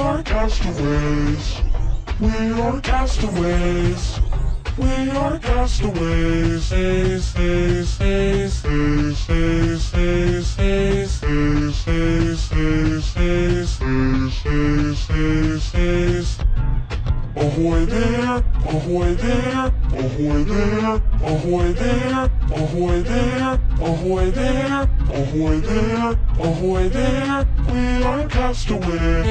are castaways. We are castaways. We are castaways. Haze, haze, haze, haze, haze, haze, haze, haze, haze, haze, haze, haze, haze, haze. Ahoy there, ahoy there, ahoy there, ahoy there, ahoy there, ahoy there, ahoy there, ahoy there, we are castaways.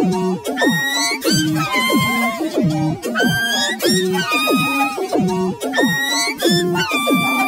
Oh, Thank you.